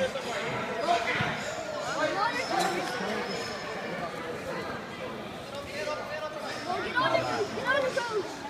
Get on it, go! Get on it, go!